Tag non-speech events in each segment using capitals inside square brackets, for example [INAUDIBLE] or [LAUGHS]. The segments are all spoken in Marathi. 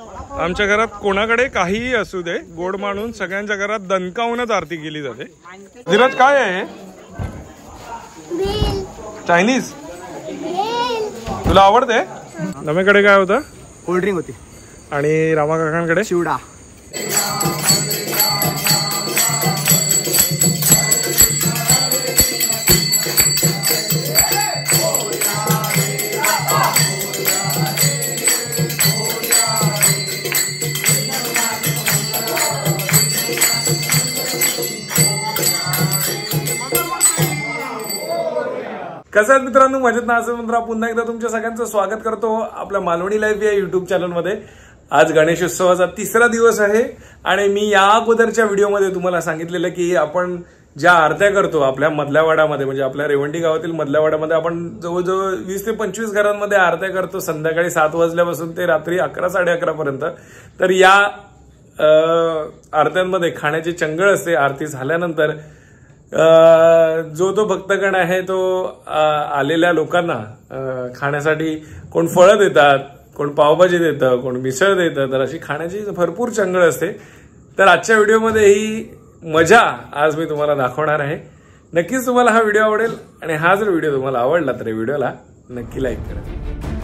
आमच्या घरात कोणाकडे काहीही असू दे गोड मानून सगळ्यांच्या घरात दणकावूनच आरती केली जाते. धीरज काय आहे बिल चायनीज बिल तुला आवडते? नमेकडे काय होतं? कोल्ड्रिंक होती. आणि रामा काकांकडे चिवडा. कसं आहेत मित्रांनो? मजेत ना? असं मित्र पुन्हा एकदा तुमच्या सगळ्यांचं स्वागत करतो आपल्या मालवणी लाईफ या युट्यूब चॅनलमध्ये आज गणेशोत्सवाचा तिसरा दिवस आहे आणि मी या अगोदरच्या व्हिडिओमध्ये तुम्हाला सांगितलेलं की आपण ज्या आरत्या करतो आपल्या मधल्या वाडामध्ये म्हणजे आपल्या रेवंडी गावातील मधल्या वाड्यामध्ये आपण जवळजवळ वीस ते पंचवीस घरांमध्ये आरत्या करतो. संध्याकाळी सात वाजल्यापासून ते रात्री अकरा साडे अकरापर्यंत तर या आरत्यांमध्ये खाण्याची चंगळ असते. आरती झाल्यानंतर जो तो भक्तगण आहे तो आलेल्या लोकांना खाण्यासाठी कोण फळं देतात कोण पावभाजी देतं कोण मिसळ देतं तर अशी खाण्याची भरपूर चंगळ असते. तर आजच्या व्हिडिओमध्ये ही मजा आज मी तुम्हाला दाखवणार आहे. नक्कीच तुम्हाला हा व्हिडिओ आवडेल आणि हा जर व्हिडिओ तुम्हाला आवडला तर व्हिडिओला नक्की लाईक करा.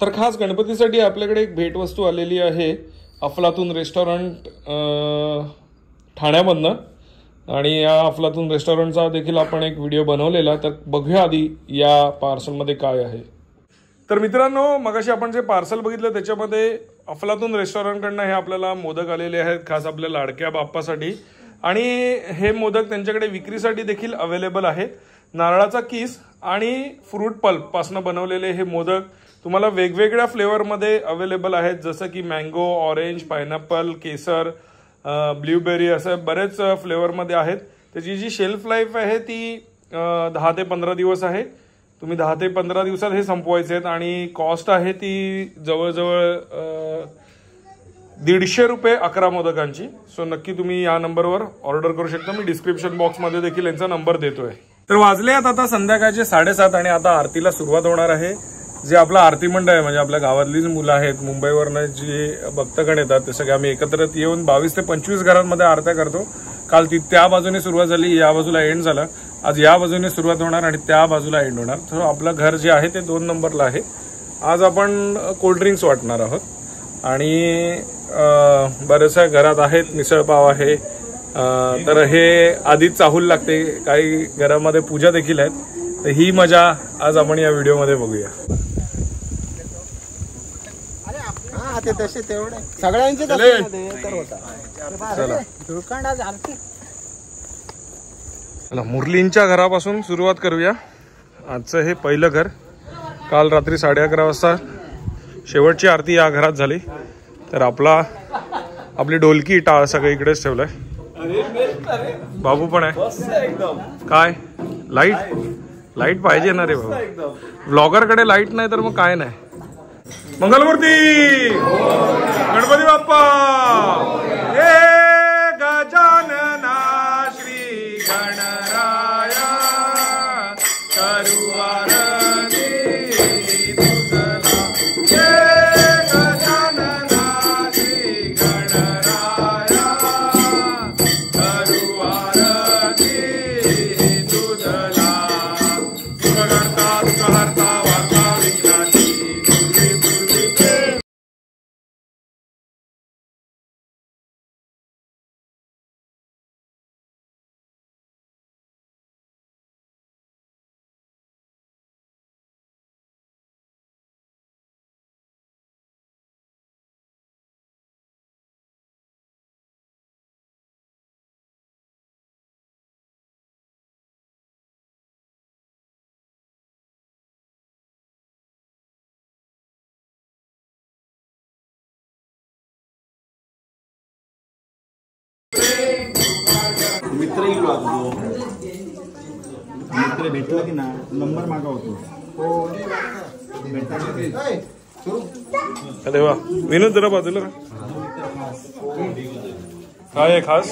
तर खास गणपतीसाठी आपल्याकडे एक भेटवस्तू आलेली आहे. अफलातून रेस्टॉरंट ठाण्यामधनं. आणि या अफलातून रेस्टॉरंटचा देखील आपण एक व्हिडिओ बनवलेला. तर बघूया आधी या पार्सलमध्ये काय आहे. तर मित्रांनो मगाशी आपण जे पार्सल बघितलं त्याच्यामध्ये अफलातून रेस्टॉरंटकडनं हे आपल्याला मोदक आलेले आहेत खास आपल्या लाडक्या बाप्पासाठी. आणि हे मोदक त्यांच्याकडे विक्रीसाठी देखील अवेलेबल आहेत. नारळाचा किस आणि फ्रूट पल्पपासनं बनवलेले हे मोदक. तुम्हाला वेगवेगळ्या फ्लेवरमध्ये अवेलेबल आहेत. जसं की mango orange pineapple kesar blueberry असं बरेच फ्लेवरमध्ये आहेत. त्याची जी शेल्फ लाईफ आहे ती दहा ते पंधरा दिवस आहे. तुम्ही दहा ते पंधरा दिवसात हे संपवायचे आहेत आणि कॉस्ट आहे ती जवळजवळ दीडशे रुपये अकरा मोदकांची. सो नक्की तुम्ही या नंबरवर ऑर्डर करू शकता. मी डिस्क्रिप्शन बॉक्समध्ये देखील यांचा नंबर देतोय. तर वाजले आहेत आता संध्याकाळचे साडेसात आणि आता आरतीला सुरुवात होणार आहे. जे आपलं आरती मंडळ आहे म्हणजे आपल्या गावातलीच मुलं आहेत मुंबईवरनं जे भक्तगण येतात ते सगळे आम्ही एकत्र येऊन बावीस ते पंचवीस घरांमध्ये आरत्या करतो. काल ती त्या बाजूने सुरुवात झाली या बाजूला एंड झाला. आज या बाजूने सुरुवात होणार आणि त्या बाजूला एंड होणार. तर आपलं घर जे आहे ते दोन नंबरला आहे. आज आपण कोल्ड्रिंक्स वाटणार आहोत. आणि बऱ्याचशा घरात आहेत मिसळपाव आहे. तर हे आधीच चाहूल लागते. काही घरामध्ये पूजा देखील आहेत. तर ही मजा आज आपण या व्हिडिओमध्ये बघूया. हा ते तसे तेवढे. सगळ्यांचे चले. तर होता मुरलींच्या घरापासून सुरुवात करूया. आजचं हे पहिलं घर. काल रात्री साडे अकरा वाजता शेवटची आरती या घरात झाली. तर आपला आपली डोलकी टाळ सगळं इकडेच ठेवलंय. बाबू पण आहे. काय? लाइट लाइट पाहिजे ना रे बाबा. ब्लॉगरकडे लाइट नाही तर मग काय नाही. मंगलमूर्ती गणपती बाप्पा मित्र येईल वाजलो मित्र भेटला की ना नंबर मागवतो अरे वा. विनोद जरा बाजूला रा. काय आहे खास.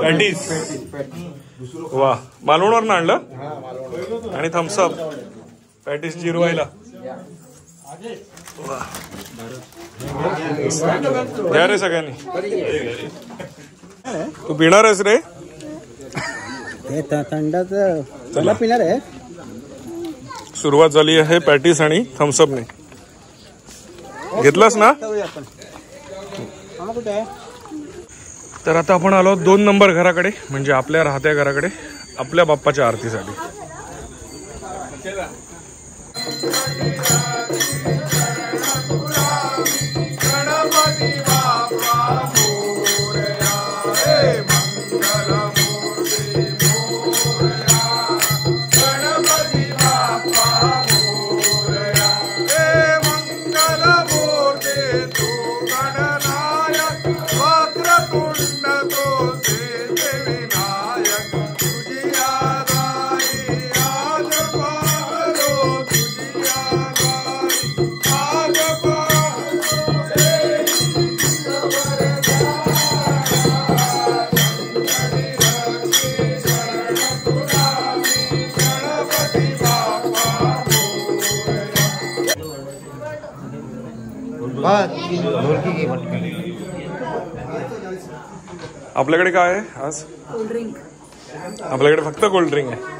पॅटीस. वा. मालवणवर आणलं? आणि थम्सअप पॅटीस जिरवायला. वा. घ्या रे सगळ्यांनी. तू पिणार आहेस रे? हे थंडाच चला पिणार आहे. सुरुवात झाली आहे पॅटीस आणि थम्सअपने घेतलास ना? कुठे आहे? तर आता आपण आलो दोन नंबर घराकडे म्हणजे आपल्या राहत्या घराकडे आपल्या बाप्पाच्या आरतीसाठी. आपल्याकडे काय आहे आज? आपल्याकडे फक्त कोल्ड्रिंक आहे.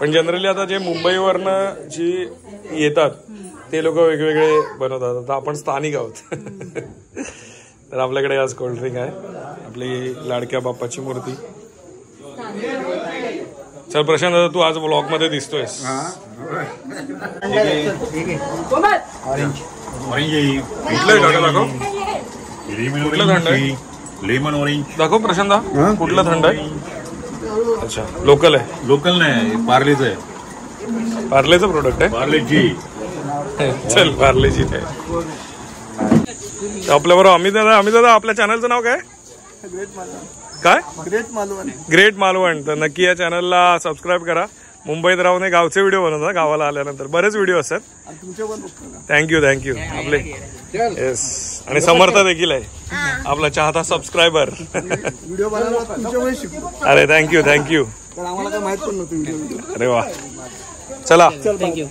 पण जनरली आता जे मुंबईवरनं जी येतात ते लोक वेगवेगळे बनवतात. आता आपण स्थानिक आहोत. [LAUGHS] तर आपल्याकडे आज कोल्ड्रिंक आहे. आपली लाडक्या बाप्पाची मूर्ती. चल प्रशांत दादा तू आज ब्लॉगमध्ये दिसतोयस ऑरेंज येईल कुठलं थंड आहे? Lemon orange. दाखव प्रशांत दा कुठलं थंड आहे? अच्छा लोकल आहे. लोकल नाही पार्लेचं आहे. पार्लेचं प्रोडक्ट आहे? पार्लेची. चल पार्लेजी आहे. आपल्याबरोबर अमित दादा अमित दादा आपल्या चॅनलचं नाव काय? काय? ग्रेट मालवण. ग्रेट मालवण. तर नक्की या चॅनलला सबस्क्राईब करा. मुंबईत राहून हे गावचे व्हिडिओ बनवतात गावाला आल्यानंतर. बरेच व्हिडिओ असतात. तुमच्या पण बघतो थँक्यू थँक्यू आपले येस आणि समर्थ देखील आहे. आपला चाहता सबस्क्रायबर व्हिडिओ बनवायला तुमच्यामुळे शिकलो अरे थँक्यू थँक्यू तर आम्हाला काय माहीत पण नव्हतं व्हिडिओ अरे वा. चला. थँक्यू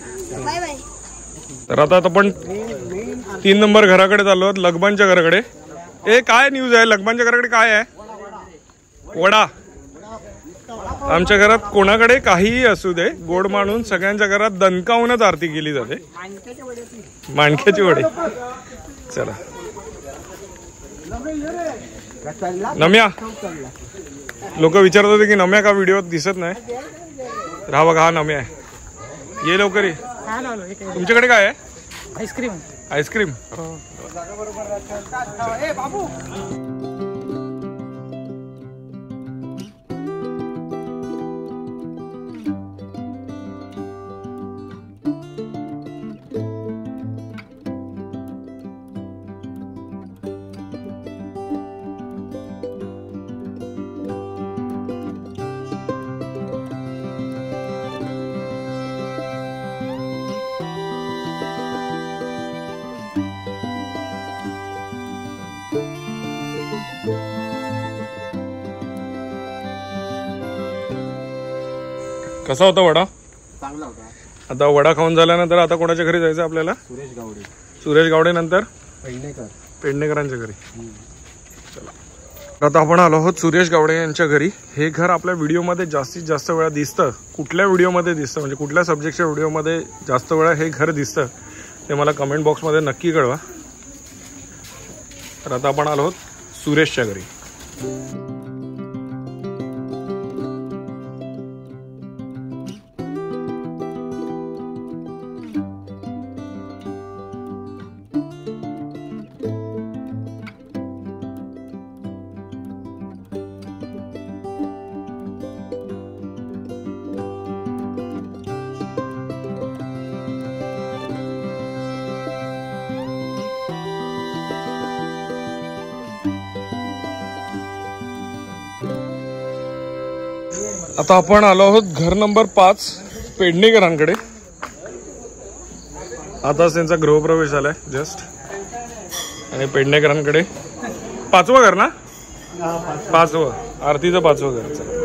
तर आता आपण तीन नंबर घराकडे चाललो आहोत लगबानच्या घराकडे. ए काय न्यूज आहे? लगबानच्या घराकडे काय आहे? वडा. आमच्या घरात कोणाकडे काहीही असू दे गोड मानून सगळ्यांच्या घरात दणकावूनच आरती केली जाते. माणक्याची वडे. चला. नम्या. लोक विचारत होते की नम्या का व्हिडिओ दिसत नाही? तर हा बघा हा नम्या आहे. ये लवकर ये. तुमच्याकडे काय आहे? Ice cream. Ice cream. कसा होता वडा? चांगला होता. आता वडा खाऊन झाल्यानंतर आता कोणाच्या घरी जायचं आपल्याला? सुरेश गावडे. सुरेश गावडे नंतर? पहिलेकर पेडणेकरांच्या घरी. चला. आता आपण आलो आहोत सुरेश गावडे यांच्या घरी. हे घर आपल्या व्हिडिओमध्ये जास्तीत जास्त वेळा दिसतं. कुठल्या व्हिडिओमध्ये दिसतं? म्हणजे कुठल्या सब्जेक्टच्या व्हिडिओमध्ये जास्त वेळा हे घर दिसतं? ते मला कमेंट बॉक्समध्ये नक्की कळवा. तर आता आपण आलो आहोत सुरेशच्या घरी. आता आपण आलो आहोत घर नंबर पाच पेडणेकरांकडे. आताच त्यांचा गृहप्रवेश झालाय जस्ट आणि पेडणेकरांकडे. पाचवं घर ना? पाचवं. आरतीचं पाचवं घर.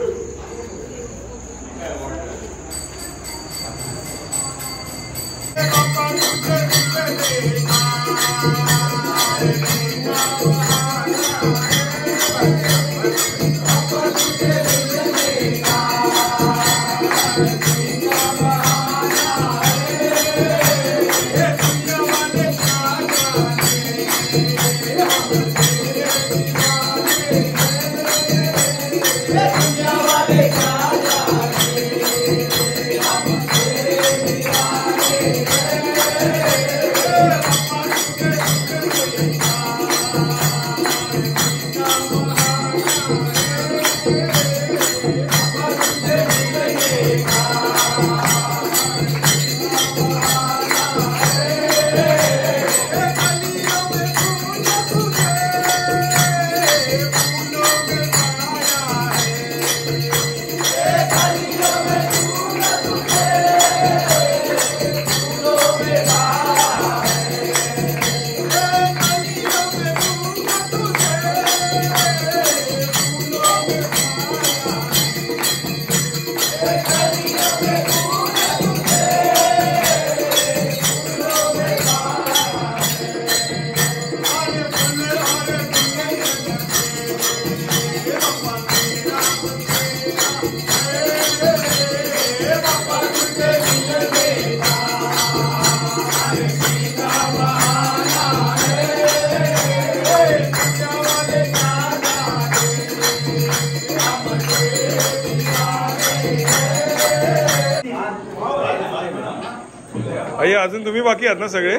अजून तुम्ही बाकी आहात ना सगळे?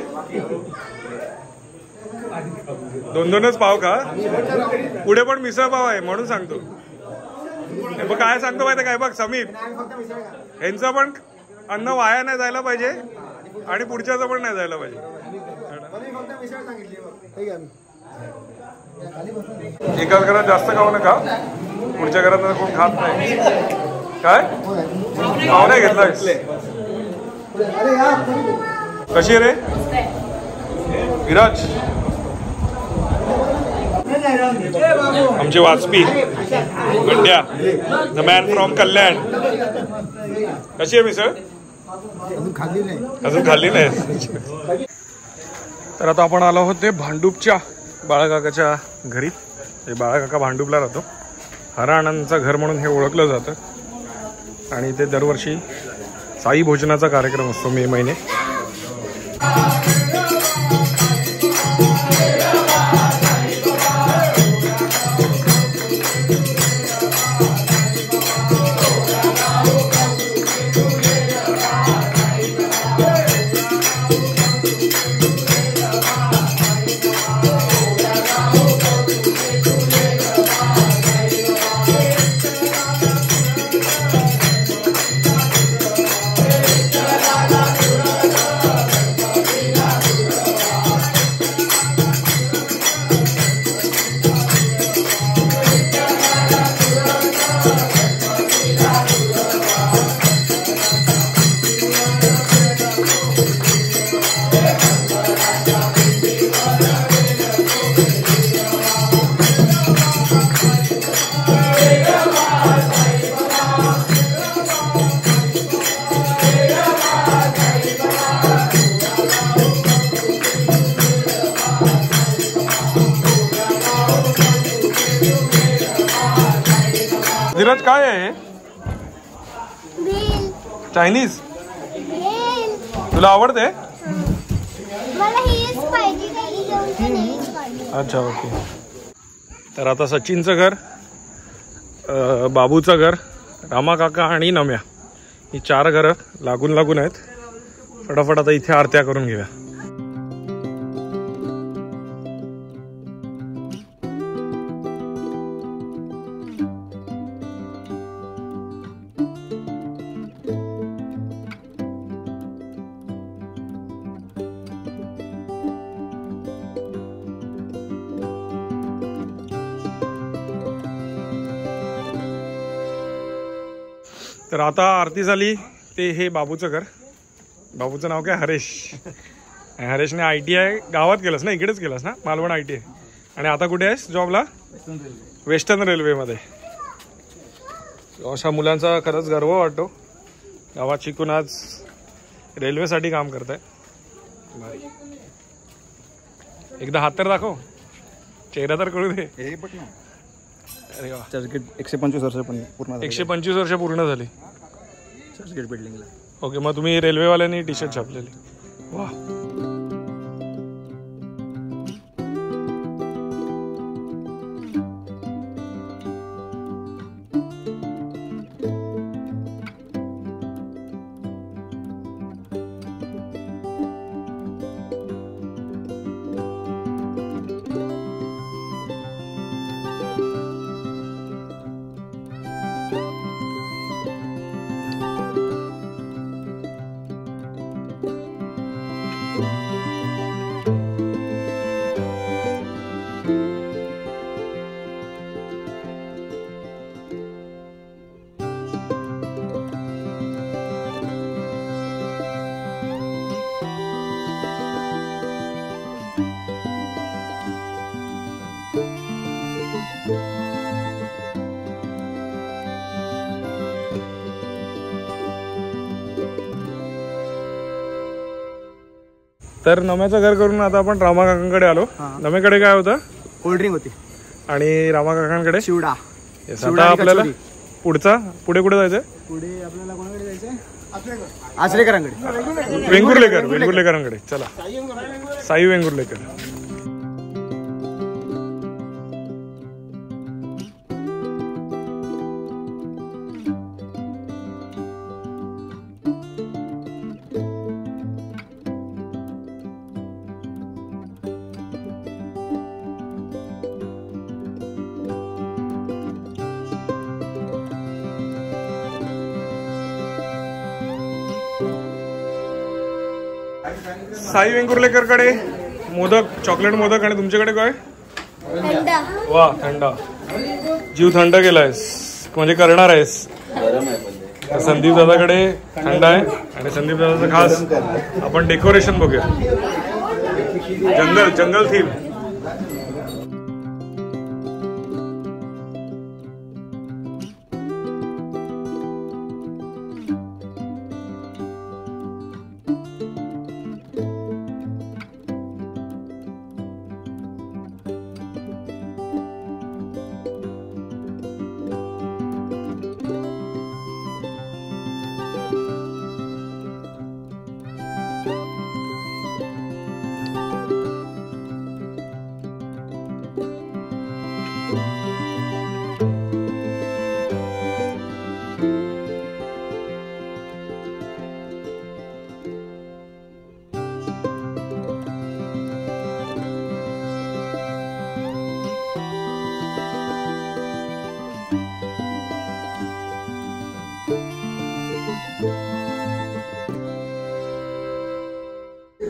दोन दोनच पाव का पुढे पण मिसळ पाव आहे म्हणून सांगतो. काय सांगतो माहिती काय बघ समीप यांचं पण अन्न वाया नाही जायला पाहिजे आणि पुढच्याचं पण नाही जायला पाहिजे. एकाच घरात जास्त खाऊ नका. पुढच्या घरात कोण खात नाही. काय? खाऊ नाही घेतलायस कशी आहे रे? विराज. आमचे वाजपी गंड्या द मॅन फ्रॉम कल्याण. कशी आहे मिसळ अजून खाल्ली नाही अजून खाल्ली नाही. तर आता आपण आलो आहोत ते भांडूपच्या बाळाकाकाच्या घरी. हे बाळाकाका भांडूपला राहतो. हराणांचं घर म्हणून हे ओळखलं जातं. आणि ते दरवर्षी साई भोजनाचा कार्यक्रम असतो मे महिने. धीरज चायनीज? तुला आवडते? अच्छा ओके तर आता सचिनचं घर बाबूचं घर रामा काका आणि नम्या. ही चार घरं लागून लागून आहेत. फटाफट आता इथे आरत्या करून घेऊया. आता आरती झाली ते हे बाबूचं घर. बाबूचं नाव काय? हरेश. हरेशने आय टी आय गावात केलंस ना? इकडेच केलंस ना? मालवण आय टी आय आणि आता कुठे आहेस? जॉबला? वेस्टर्न रेल्वेमध्ये अशा मुलांचा खरंच गर्व वाटतो. गावात शिकून आज रेल्वेसाठी काम करताय. भारी. एकदा हात तर दाखव. चेहरा तर कळू दे. अरे एकशे पंचवीस वर्ष पूर्ण एकशे पंचवीस वर्ष पूर्ण झाली. चर्चगेट बिल्डिंगला ओके मग तुम्ही रेल्वेवाल्यांनी टी शर्ट छापलेली. वा तर नम्याचं घर करून आता आपण रामा काकांकडे आलो. नम्याकडे काय होतं? कोल्ड्रिंक होती. आणि रामा काकांकडे? शिवडा. आता आपल्याला. पुढचा पुढे कुठे जायचंय? पुढे आपल्याला कोणाकडे जायचंय? आचरेकरांकडे. वेंगुर्लेकर वेंगुर्लेकरांकडे. चला. साई वेंगुर्लेकर. साई वेंगुर्लेकरकडे मोदक चॉकलेट मोदक आणि तुमच्याकडे काय? वा थंड. जीव थंड केलायस. म्हणजे करणार आहेस. संदीप दादाकडे थंड आहे आणि संदीप दादाचं खास आपण डेकोरेशन बघूया. जंगल जंगल थीम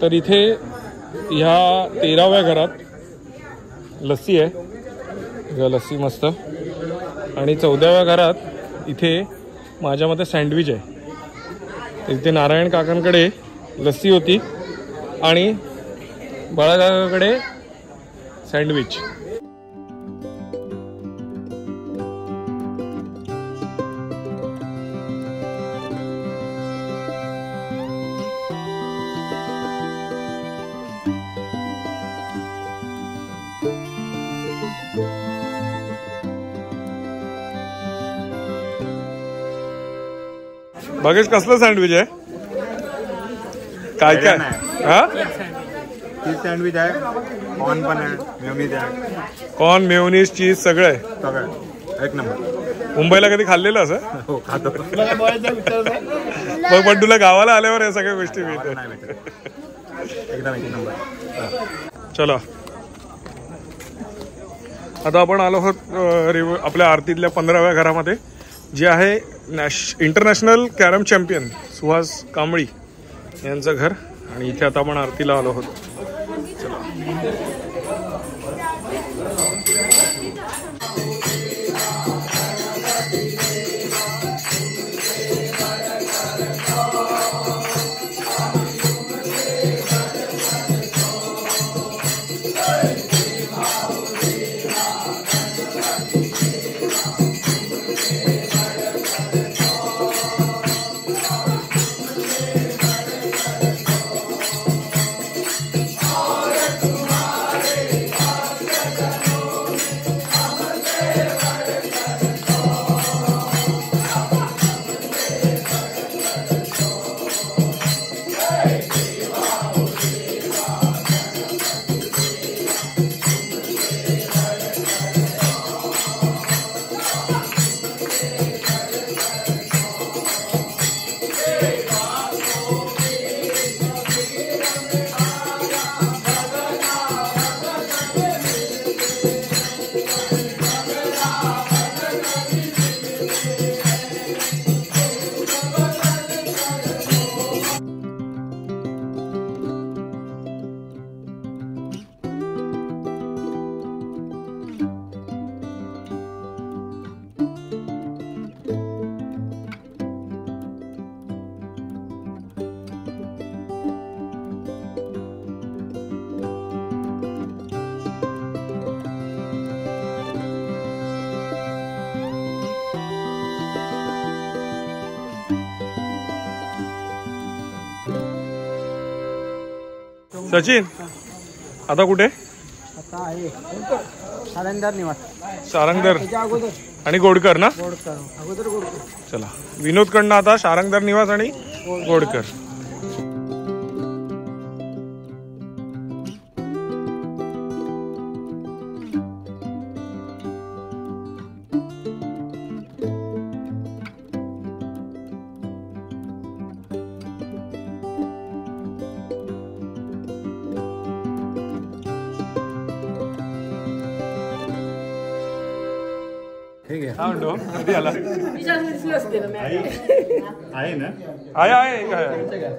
तर इथे ह्या तेराव्या घरात लस्सी आहे. लस्सी मस्त. आणि चौदाव्या घरात इथे माझ्या मते सँडविच आहे. इथे नारायण काकांकडे लस्सी होती आणि बाळाकाकाकडे सँडविच. बघेश कसलं सँडविच आहे. काय काय? हा? चीज सँडविच आहे कॉर्न पण आहे मेवनीज आहे. कॉर्न मेयोनीज चीज सगळं आहे. सगळं एक नंबर. मुंबईला कधी खाल्लेलं असं? हो खातो. मग पण तुला गावाला आल्यावर या सगळ्या गोष्टी मिळतात. एकदम एक नंबर. चला. आता आपण आलो आहोत आपल्या आरतीतल्या पंधराव्या घरामध्ये जे आहे Nash international carrom champion Suhas Kambli यांचं घर. आणि इथे आता आपण आरतीला आलो आहोत. चला. सचिन आता कुठे? आता आहे. सारंगदार निवास आणि गोडकर ना? गोडकर. अगोदर गोडकर. चला. विनोदकडनं आता शारंगधर निवास आणि गोडकर. आहे ना? आहे आहे.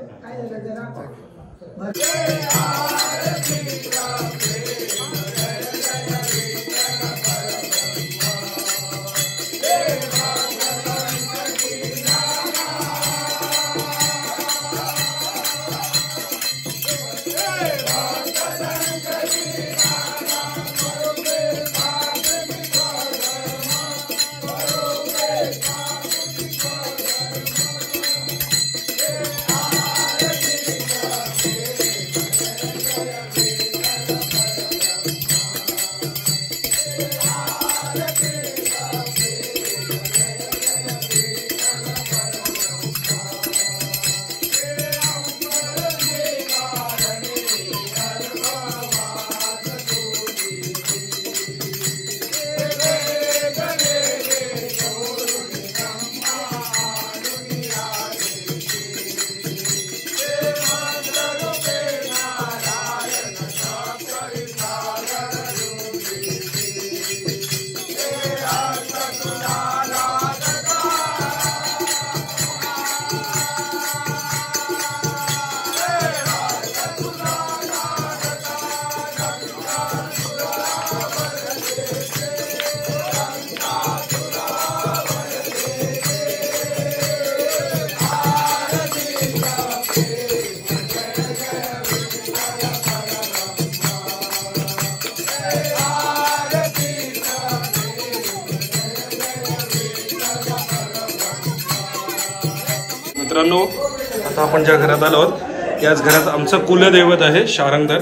मित्रांनो आता आपण ज्या घरात आलो आहोत याच घरात आमचं कुलदैवत आहे शारंगधर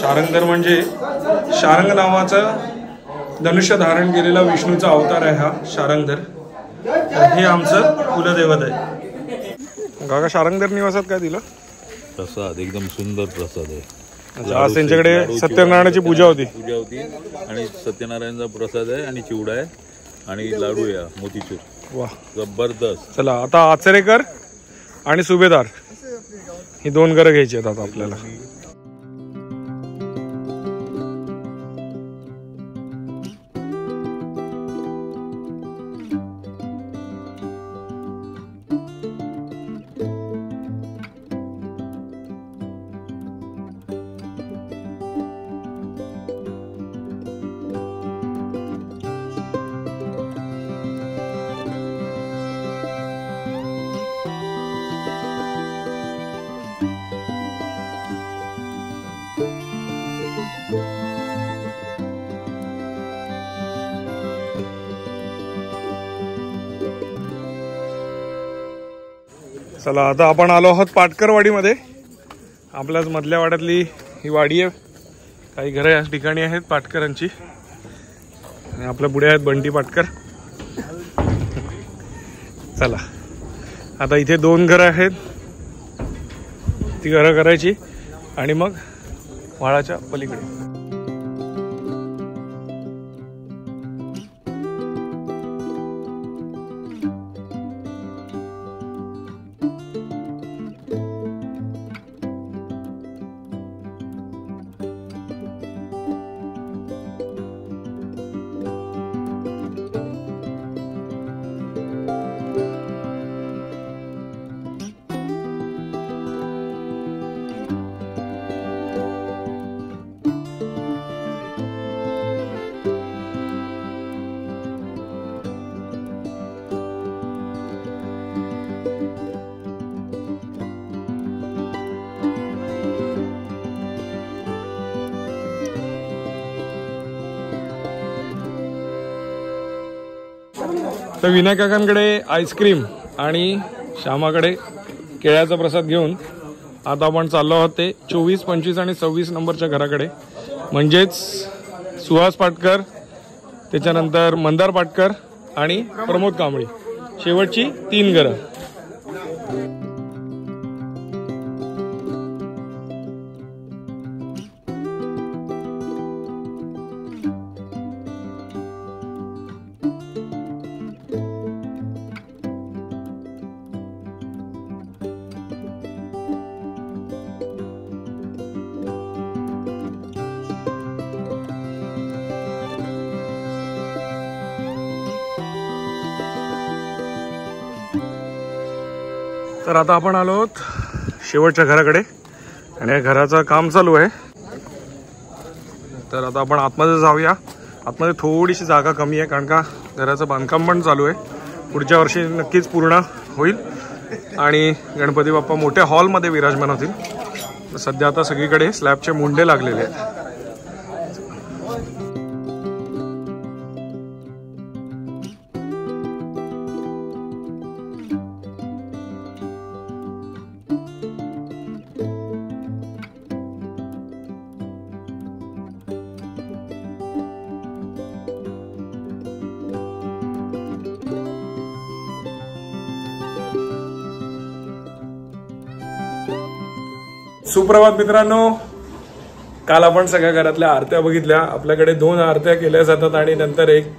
शारंगधर म्हणजे शारंग नावाचा धनुष्य धारण केलेला विष्णूचा अवतार आहे हा शारंगधर तर हे आमचं कुलदैवत आहे. काका शारंगधर निवासात काय दिलं? प्रसाद एकदम सुंदर प्रसाद आहे. आज त्यांच्याकडे सत्यनारायणाची पूजा होती. पूजा होती. आणि सत्यनारायणचा प्रसाद आहे आणि चिवडा आहे आणि लाडू आहे मोतीचूर. वा जबरदस्त. चला आता आचरेकर आणि सुभेदार. ही दोन घरं घ्यायची आहेत आता आपल्याला. चला आता आपण आलो आहोत पाटकरवाडीमध्ये. आपल्याच मधल्या वाड्यातली ही वाडी आहे. काही घरं या ठिकाणी आहेत पाटकरांची. आणि आपल्या पुढे आहेत बंटी पाटकर. चला आता इथे दोन घरं आहेत. ती घरं करायची. आणि मग व्हाळाच्या पलीकडे. तर विनायकाकांकडे आईस्क्रीम आणि श्यामाकडे केळ्याचा प्रसाद घेऊन आता आपण चाललो आहोत ते चोवीस पंचवीस आणि सव्वीस नंबरच्या घराकडे. म्हणजेच सुहास पाटकर त्याच्यानंतर मंदार पाटकर आणि प्रमोद कांबळी. शेवटची तीन घरं. तर आता आपण आलो आहोत शेवटच्या घराकडे. आणि या घराचं काम चालू आहे. तर आता आपण आतमध्ये जाऊया. आतमध्ये थोडीशी जागा कमी आहे कारण का घराचं बांधकाम पण चालू आहे. पुढच्या वर्षी नक्कीच पूर्ण होईल. आणि गणपती बाप्पा मोठ्या हॉलमध्ये विराजमान होतील. सध्या आता सगळीकडे स्लॅबचे मुंडे लागलेले आहेत. सुप्रभात मित्रांनो. काल आपण सगळ्या घरातल्या आरत्या बघितल्या. आपल्याकडे दोन आरत्या केल्या जातात आणि नंतर एक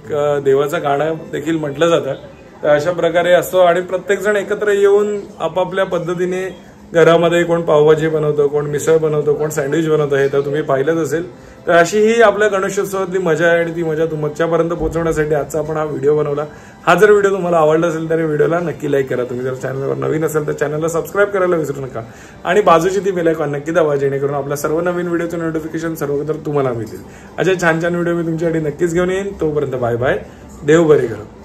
देवाचं गाणं देखील म्हटलं जातं. तर अशा प्रकारे असतो आणि प्रत्येकजण एकत्र येऊन आपापल्या पद्धतीने घरामध्ये कोण पावभाजी बनवतो कोण मिसळ बनवतो कोण सँडविच बनवतो हे तर तुम्ही पाहिलंच असेल. तर अशी ही आपल्या गणेशोत्सवातली मजा आहे आणि ती मजा तुमच्यापर्यंत पोहोचवण्यासाठी आजचा आपण हा व्हिडिओ बनवला. हा जर व्हिडिओ तुम्हाला आवडला असेल तर व्हिडिओला नक्की लाईक करा. तुम्ही जर चॅनलवर नवीन असेल तर चॅनलला सबस्क्राईब करायला विसरू नका. आणि बाजूची ती बेलायकॉन नक्की दवा जेणेकरून आपल्या सर्व नवीन व्हिडिओचं नोटिफिकेशन सर्वत्र तुम्हाला मिळतील अशा छान छान व्हिडिओ मी तुमच्यासाठी नक्कीच घेऊन येईन. तोपर्यंत बाय बाय देव बरे करा